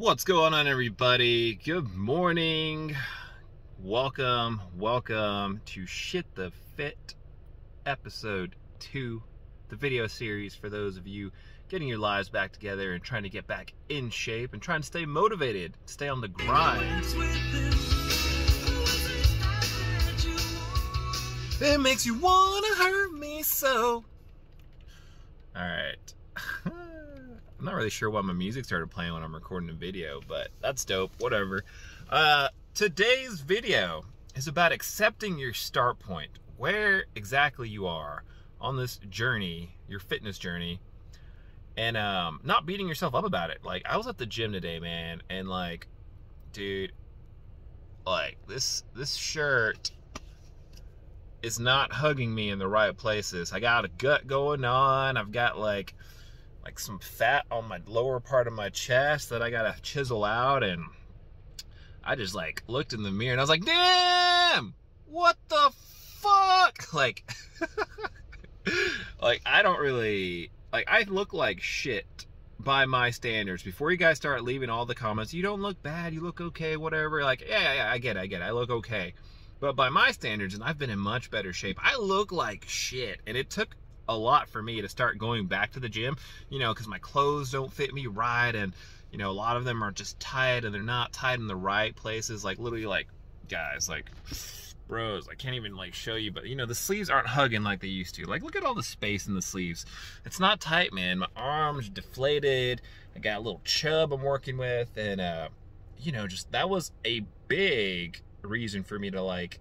What's going on, everybody? Good morning. Welcome, welcome to Shit 2 Fit, episode two, the video series for those of you getting your lives back together and trying to get back in shape and trying to stay motivated, stay on the grind. It makes you wanna hurt me so. All right. I'm not really sure why my music started playing when I'm recording a video, but that's dope. Whatever. Uh, today's video is about accepting your start point, where exactly you are on this journey, your fitness journey, and um, not beating yourself up about it. Like I was at the gym today, man, and like, dude, like this this shirt is not hugging me in the right places. I got a gut going on. I've got like like some fat on my lower part of my chest that I gotta chisel out and I just like looked in the mirror and I was like, damn, what the fuck? Like, like I don't really, like I look like shit by my standards. Before you guys start leaving all the comments, you don't look bad, you look okay, whatever. Like, yeah, yeah, I get it, I get it, I look okay. But by my standards, and I've been in much better shape, I look like shit. And it took a lot for me to start going back to the gym, you know, because my clothes don't fit me right. And, you know, a lot of them are just tight and they're not tied in the right places. Like, literally, like, guys, like, bros, I can't even, like, show you, but, you know, the sleeves aren't hugging like they used to. Like, look at all the space in the sleeves. It's not tight, man. My arms deflated. I got a little chub I'm working with. And, uh, you know, just that was a big reason for me to like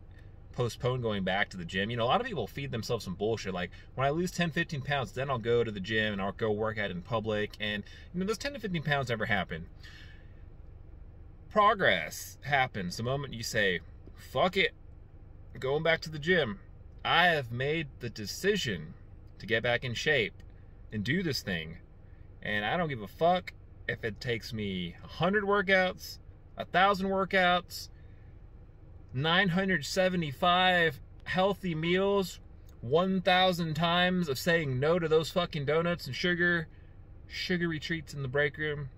postpone going back to the gym. You know, a lot of people feed themselves some bullshit. Like, when I lose 10, 15 pounds, then I'll go to the gym and I'll go work out in public. And, you know, those 10 to 15 pounds never happen. Progress happens the moment you say, fuck it, going back to the gym. I have made the decision to get back in shape and do this thing. And I don't give a fuck if it takes me 100 workouts, a 1,000 workouts, 975 healthy meals, 1,000 times of saying no to those fucking donuts and sugar, sugary treats in the break room.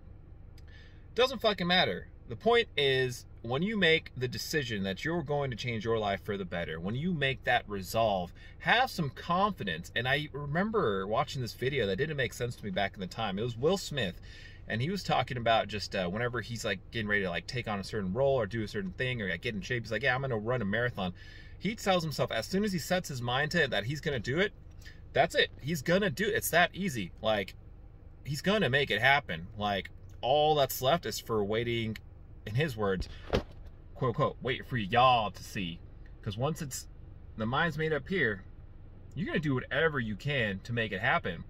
Doesn't fucking matter. The point is, when you make the decision that you're going to change your life for the better, when you make that resolve, have some confidence. And I remember watching this video that didn't make sense to me back in the time. It was Will Smith and he was talking about just uh, whenever he's like getting ready to like take on a certain role or do a certain thing or like, get in shape he's like yeah i'm gonna run a marathon. He tells himself as soon as he sets his mind to it that he's gonna do it that's it. He's gonna do it. It's that easy. Like he's gonna make it happen. Like all that's left is for waiting in his words quote quote wait for y'all to see. Because once it's the mind's made up here you're gonna do whatever you can to make it happen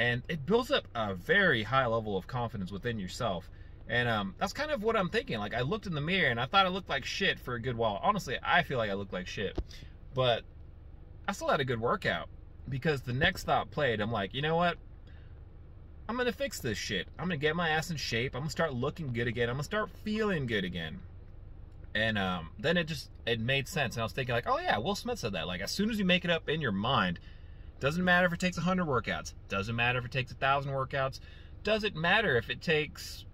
and it builds up a very high level of confidence within yourself. And um, that's kind of what I'm thinking. Like I looked in the mirror and I thought I looked like shit for a good while. Honestly, I feel like I looked like shit, but I still had a good workout because the next thought played. I'm like, you know what? I'm gonna fix this shit. I'm gonna get my ass in shape. I'm gonna start looking good again. I'm gonna start feeling good again. And um, then it just it made sense. And I was thinking like, oh yeah, Will Smith said that. Like as soon as you make it up in your mind, doesn't matter if it takes 100 workouts. Doesn't matter if it takes 1,000 workouts. Doesn't matter if it takes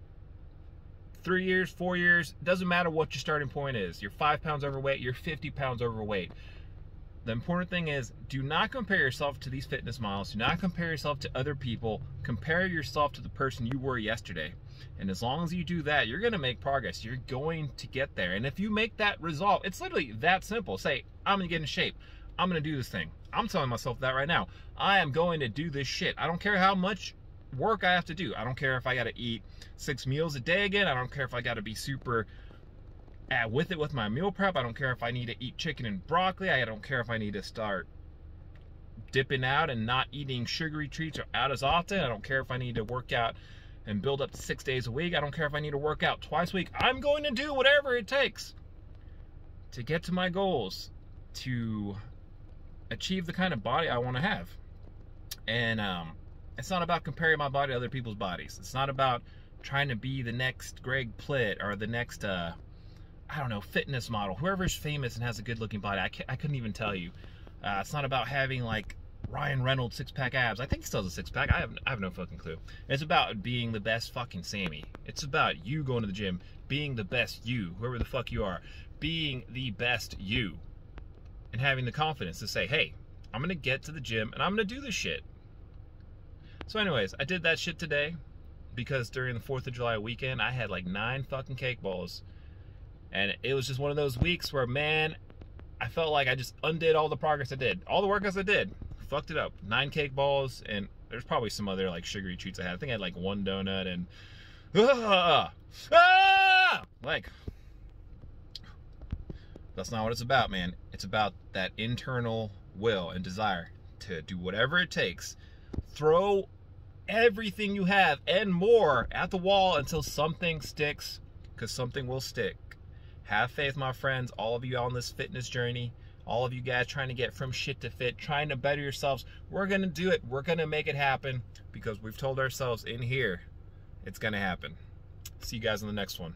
three years, four years. Doesn't matter what your starting point is. You're five pounds overweight. You're 50 pounds overweight. The important thing is do not compare yourself to these fitness models. Do not compare yourself to other people. Compare yourself to the person you were yesterday. And as long as you do that, you're going to make progress. You're going to get there. And if you make that resolve, it's literally that simple. Say, I'm going to get in shape. I'm going to do this thing. I'm telling myself that right now. I am going to do this shit. I don't care how much work I have to do. I don't care if I got to eat six meals a day again. I don't care if I got to be super at with it with my meal prep. I don't care if I need to eat chicken and broccoli. I don't care if I need to start dipping out and not eating sugary treats or out as often. I don't care if I need to work out and build up to six days a week. I don't care if I need to work out twice a week. I'm going to do whatever it takes to get to my goals, to achieve the kind of body I want to have. And um, it's not about comparing my body to other people's bodies. It's not about trying to be the next Greg Plitt or the next, uh, I don't know, fitness model. Whoever's famous and has a good looking body. I, I couldn't even tell you. Uh, it's not about having like Ryan Reynolds six pack abs. I think he still has a six pack. I have I have no fucking clue. It's about being the best fucking Sammy. It's about you going to the gym, being the best you, whoever the fuck you are, being the best you, having the confidence to say, hey, I'm gonna get to the gym and I'm gonna do this shit. So, anyways, I did that shit today because during the Fourth of July weekend, I had like nine fucking cake balls, and it was just one of those weeks where man, I felt like I just undid all the progress I did, all the workouts I did fucked it up. Nine cake balls, and there's probably some other like sugary treats I had. I think I had like one donut and ah, ah, like that's not what it's about, man. It's about that internal will and desire to do whatever it takes. Throw everything you have and more at the wall until something sticks, because something will stick. Have faith, my friends, all of you on this fitness journey all of you guys trying to get from shit to fit, trying to better yourselves. We're going to do it. We're going to make it happen because we've told ourselves in here it's going to happen. See you guys in the next one.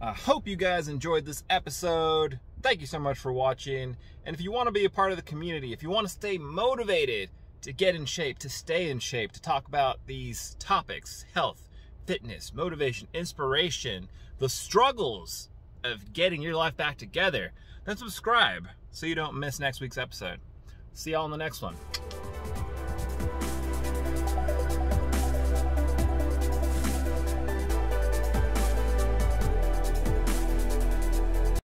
I hope you guys enjoyed this episode. Thank you so much for watching. And if you want to be a part of the community, if you want to stay motivated to get in shape, to stay in shape, to talk about these topics health, fitness, motivation, inspiration, the struggles of getting your life back together then subscribe so you don't miss next week's episode. See y'all in the next one.